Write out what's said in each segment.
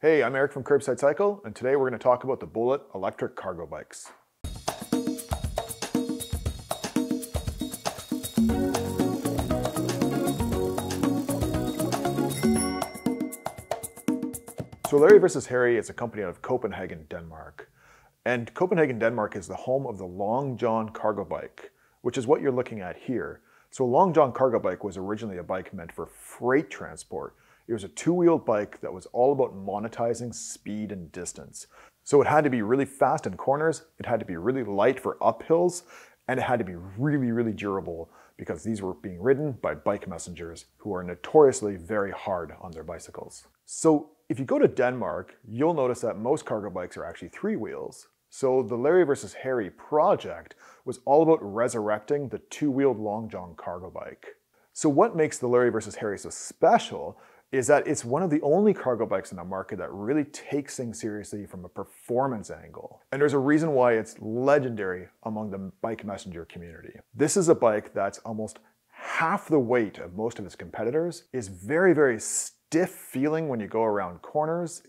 Hey, I'm Eric from Curbside Cycle, and today we're going to talk about the Bullitt electric cargo bikes. So Larry vs. Harry is a company out of Copenhagen, Denmark. And Copenhagen, Denmark is the home of the Long John cargo bike, which is what you're looking at here. So Long John cargo bike was originally a bike meant for freight transport. It was a two-wheeled bike that was all about monetizing speed and distance. So it had to be really fast in corners, it had to be really light for uphills, and it had to be really, really durable because these were being ridden by bike messengers who are notoriously very hard on their bicycles. So if you go to Denmark, you'll notice that most cargo bikes are actually three wheels. So the Larry versus Harry project was all about resurrecting the two-wheeled Long John cargo bike. So what makes the Larry versus Harry so special is that it's one of the only cargo bikes in the market that really takes things seriously from a performance angle. And there's a reason why it's legendary among the bike messenger community. This is a bike that's almost half the weight of most of its competitors, is very, very stiff feeling when you go around corners,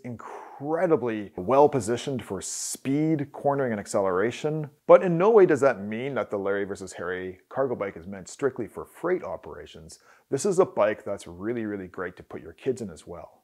incredibly well positioned for speed, cornering, and acceleration. But in no way does that mean that the Larry versus Harry cargo bike is meant strictly for freight operations. This is a bike that's really, really great to put your kids in as well.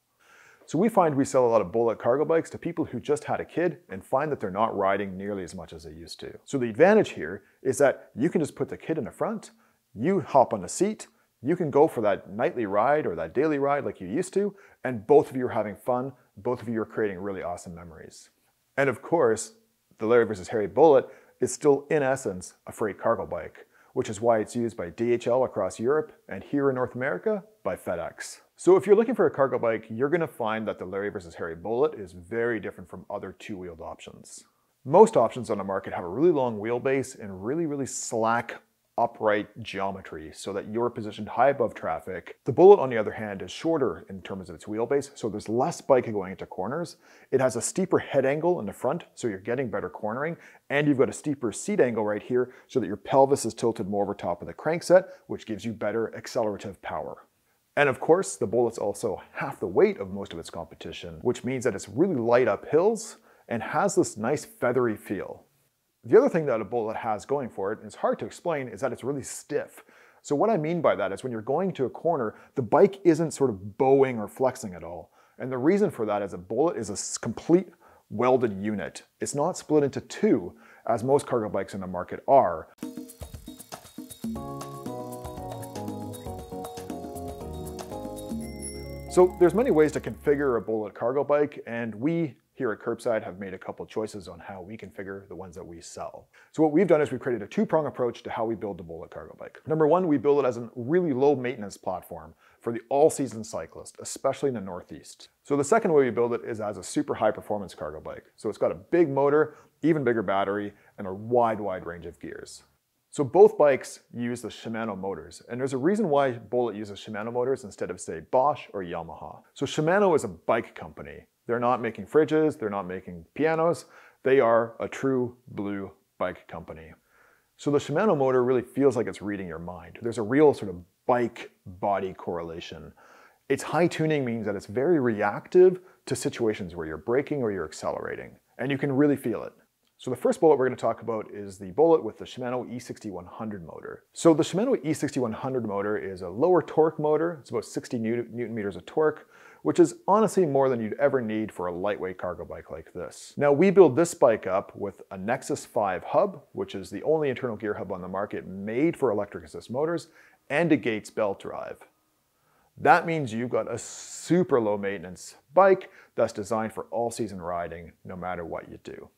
So we find we sell a lot of Bullitt cargo bikes to people who just had a kid and find that they're not riding nearly as much as they used to. So the advantage here is that you can just put the kid in the front, you hop on the seat, you can go for that nightly ride or that daily ride like you used to, and both of you are having fun, both of you are creating really awesome memories. And of course, the Larry vs. Harry Bullitt is still in essence a freight cargo bike, which is why it's used by DHL across Europe and here in North America by FedEx. So if you're looking for a cargo bike, you're gonna find that the Larry vs. Harry Bullitt is very different from other two-wheeled options. Most options on the market have a really long wheelbase and really, really slack upright geometry so that you're positioned high above traffic. The Bullitt, on the other hand, is shorter in terms of its wheelbase, so there's less bike going into corners. It has a steeper head angle in the front, so you're getting better cornering, and you've got a steeper seat angle right here so that your pelvis is tilted more over top of the crankset, which gives you better accelerative power. And of course, the Bullitt's also half the weight of most of its competition, which means that it's really light up hills and has this nice feathery feel. The other thing that a Bullitt has going for it, and it's hard to explain, is that it's really stiff. So what I mean by that is when you're going to a corner, the bike isn't sort of bowing or flexing at all. And the reason for that is a Bullitt is a complete welded unit. It's not split into two, as most cargo bikes in the market are. So there's many ways to configure a Bullitt cargo bike, and we here at Curbside have made a couple choices on how we configure the ones that we sell. So what we've done is we've created a two-prong approach to how we build the Bullitt cargo bike. Number one, we build it as a really low maintenance platform for the all-season cyclist, especially in the Northeast. So the second way we build it is as a super high performance cargo bike. So it's got a big motor, even bigger battery, and a wide, wide range of gears. So both bikes use the Shimano motors, and there's a reason why Bullitt uses Shimano motors instead of say Bosch or Yamaha. So Shimano is a bike company, they're not making fridges, they're not making pianos. They are a true blue bike company. So the Shimano motor really feels like it's reading your mind. There's a real sort of bike body correlation. Its high tuning means that it's very reactive to situations where you're braking or you're accelerating, and you can really feel it. So the first Bullitt we're going to talk about is the Bullitt with the Shimano E6100 motor. So the Shimano E6100 motor is a lower torque motor. It's about 60 newton meters of torque, which is honestly more than you'd ever need for a lightweight cargo bike like this. Now we build this bike up with a Nexus 5 hub, which is the only internal gear hub on the market made for electric assist motors, and a Gates belt drive. That means you've got a super low maintenance bike that's designed for all season riding, no matter what you do.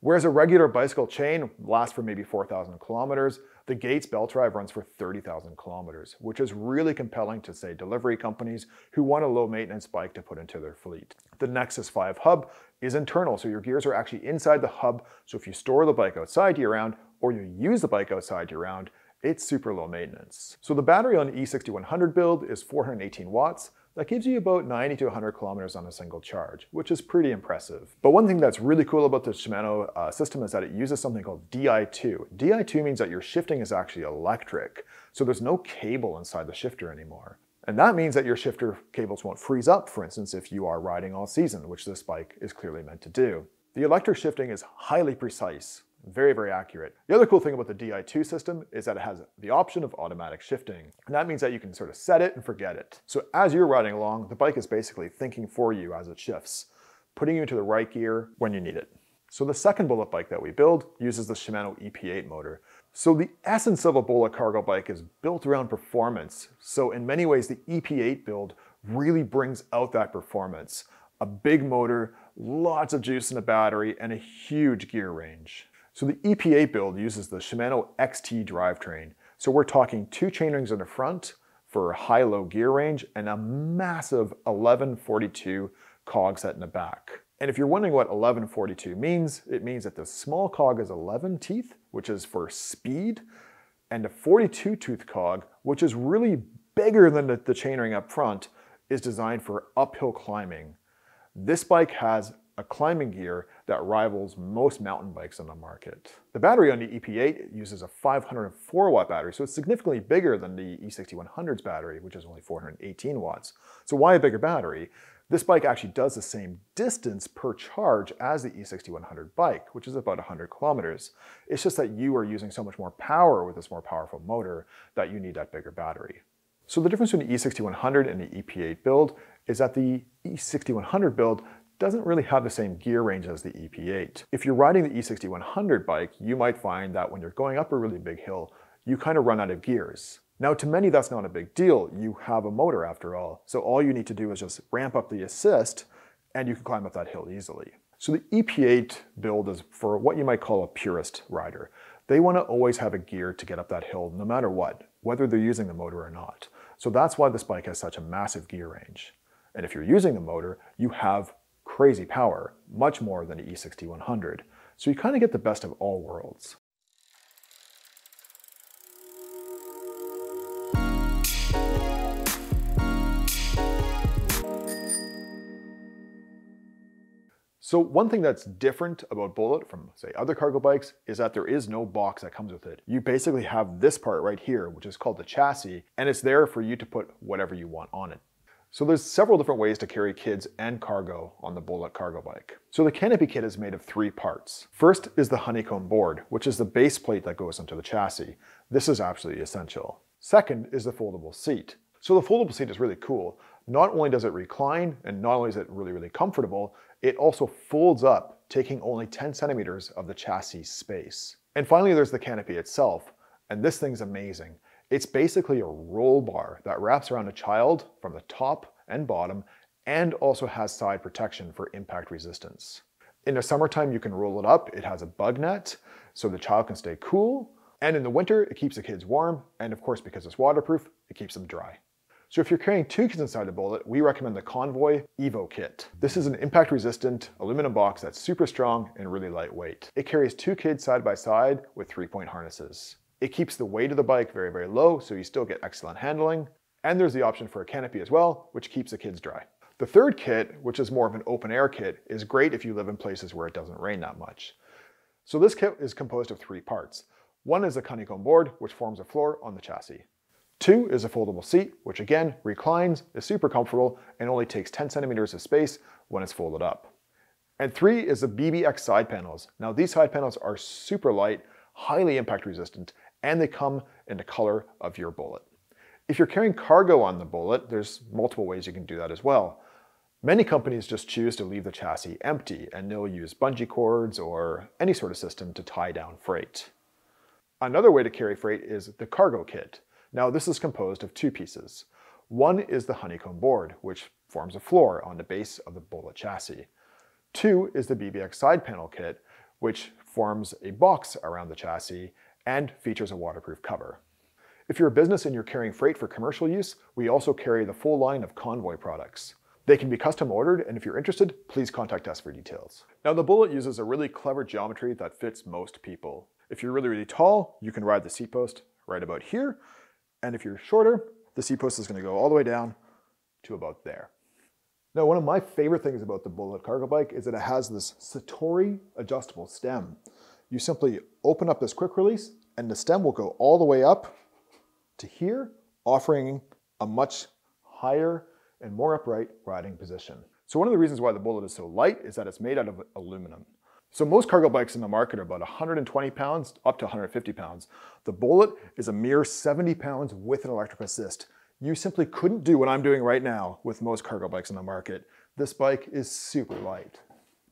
Whereas a regular bicycle chain lasts for maybe 4,000 kilometers, the Gates belt drive runs for 30,000 kilometers, which is really compelling to say delivery companies who want a low maintenance bike to put into their fleet. The Nexus 5 hub is internal, so your gears are actually inside the hub, so if you store the bike outside year round, or you use the bike outside year round, it's super low maintenance. So the battery on the E6100 build is 418 watts, that gives you about 90 to 100 kilometers on a single charge, which is pretty impressive. But one thing that's really cool about the Shimano uh, system is that it uses something called Di2. Di2 means that your shifting is actually electric, so there's no cable inside the shifter anymore. And that means that your shifter cables won't freeze up, for instance, if you are riding all season, which this bike is clearly meant to do. The electric shifting is highly precise, very, very accurate. The other cool thing about the Di2 system is that it has the option of automatic shifting. And that means that you can sort of set it and forget it. So as you're riding along, the bike is basically thinking for you as it shifts, putting you into the right gear when you need it. So the second Bullitt bike that we build uses the Shimano EP8 motor. So the essence of a Bullitt cargo bike is built around performance. So in many ways, the EP8 build really brings out that performance. A big motor, lots of juice in the battery, and a huge gear range. So the EP8 build uses the Shimano XT drivetrain. So we're talking two chainrings in the front for high-low gear range and a massive 1142 cog set in the back. And if you're wondering what 1142 means, it means that the small cog is 11 teeth, which is for speed, and a 42 tooth cog, which is really bigger than the, the chainring up front, is designed for uphill climbing. This bike has a climbing gear that rivals most mountain bikes on the market. The battery on the EP8 uses a 504 watt battery, so it's significantly bigger than the E6100's battery, which is only 418 watts. So why a bigger battery? This bike actually does the same distance per charge as the E6100 bike, which is about 100 kilometers. It's just that you are using so much more power with this more powerful motor that you need that bigger battery. So the difference between the E6100 and the EP8 build is that the E6100 build doesn't really have the same gear range as the EP8. If you're riding the E6100 bike, you might find that when you're going up a really big hill, you kind of run out of gears. Now to many that's not a big deal, you have a motor after all, so all you need to do is just ramp up the assist and you can climb up that hill easily. So the EP8 build is for what you might call a purist rider. They want to always have a gear to get up that hill no matter what, whether they're using the motor or not. So that's why this bike has such a massive gear range. And if you're using the motor, you have crazy power, much more than the E6100. So you kind of get the best of all worlds. So one thing that's different about Bullitt from say other cargo bikes is that there is no box that comes with it. You basically have this part right here, which is called the chassis, and it's there for you to put whatever you want on it. So there's several different ways to carry kids and cargo on the Bullitt cargo bike. So the canopy kit is made of three parts. First is the honeycomb board, which is the base plate that goes onto the chassis. This is absolutely essential. Second is the foldable seat. So the foldable seat is really cool. Not only does it recline, and not only is it really, really comfortable, it also folds up, taking only 10 centimeters of the chassis space. And finally, there's the canopy itself. And this thing's amazing. It's basically a roll bar that wraps around a child from the top and bottom and also has side protection for impact resistance. In the summertime, you can roll it up. It has a bug net so the child can stay cool. And in the winter, it keeps the kids warm. And of course, because it's waterproof, it keeps them dry. So if you're carrying two kids inside the Bullitt, we recommend the Convoy Evo Kit. This is an impact resistant aluminum box that's super strong and really lightweight. It carries two kids side by side with three point harnesses. It keeps the weight of the bike very, very low, so you still get excellent handling. And there's the option for a canopy as well, which keeps the kids dry. The third kit, which is more of an open air kit, is great if you live in places where it doesn't rain that much. So this kit is composed of three parts. One is a honeycomb board, which forms a floor on the chassis. Two is a foldable seat, which again reclines, is super comfortable, and only takes 10 centimeters of space when it's folded up. And three is the BBX side panels. Now these side panels are super light, highly impact resistant, and they come in the color of your Bullitt. If you're carrying cargo on the Bullitt, there's multiple ways you can do that as well. Many companies just choose to leave the chassis empty and they'll use bungee cords or any sort of system to tie down freight. Another way to carry freight is the cargo kit. Now this is composed of two pieces. One is the honeycomb board, which forms a floor on the base of the Bullitt chassis. Two is the BBX side panel kit, which forms a box around the chassis and features a waterproof cover. If you're a business and you're carrying freight for commercial use, we also carry the full line of Convoy products. They can be custom ordered, and if you're interested, please contact us for details. Now the Bullitt uses a really clever geometry that fits most people. If you're really, really tall, you can ride the seat post right about here, and if you're shorter, the seat post is gonna go all the way down to about there. Now, one of my favorite things about the Bullitt cargo bike is that it has this Satori adjustable stem. You simply open up this quick release and the stem will go all the way up to here, offering a much higher and more upright riding position. So one of the reasons why the Bullitt is so light is that it's made out of aluminum. So most cargo bikes in the market are about 120 pounds up to 150 pounds. The Bullitt is a mere 70 pounds with an electric assist. You simply couldn't do what I'm doing right now with most cargo bikes in the market. This bike is super light.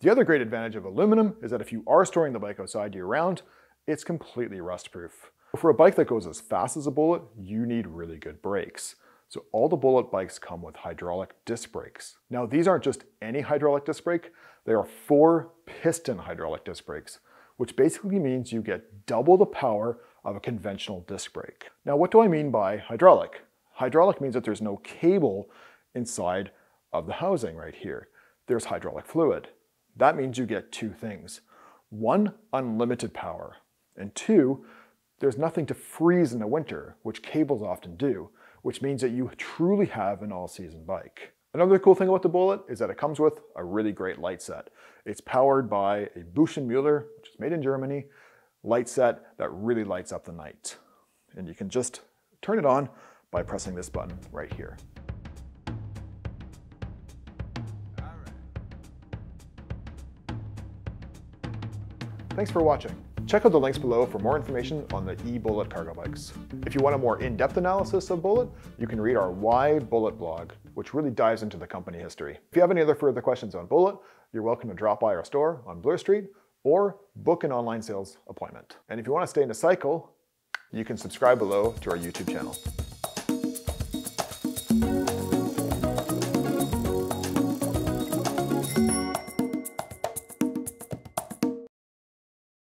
The other great advantage of aluminum is that if you are storing the bike outside year round, it's completely rust proof. For a bike that goes as fast as a Bullitt, you need really good brakes. So all the Bullitt bikes come with hydraulic disc brakes. Now these aren't just any hydraulic disc brake, they are four piston hydraulic disc brakes, which basically means you get double the power of a conventional disc brake. Now what do I mean by hydraulic? Hydraulic means that there's no cable inside of the housing right here. There's hydraulic fluid. That means you get two things. One, unlimited power. And two, there's nothing to freeze in the winter, which cables often do, which means that you truly have an all-season bike. Another cool thing about the Bullitt is that it comes with a really great light set. It's powered by a Busch & Müller, which is made in Germany, light set that really lights up the night. And you can just turn it on by pressing this button right here. Thanks for watching. Check out the links below for more information on the e-Bullitt cargo bikes. If you want a more in-depth analysis of Bullitt, you can read our Why Bullitt blog, which really dives into the company history. If you have any other further questions on Bullitt, you're welcome to drop by our store on Bloor Street or book an online sales appointment. And if you want to stay in the cycle, you can subscribe below to our YouTube channel.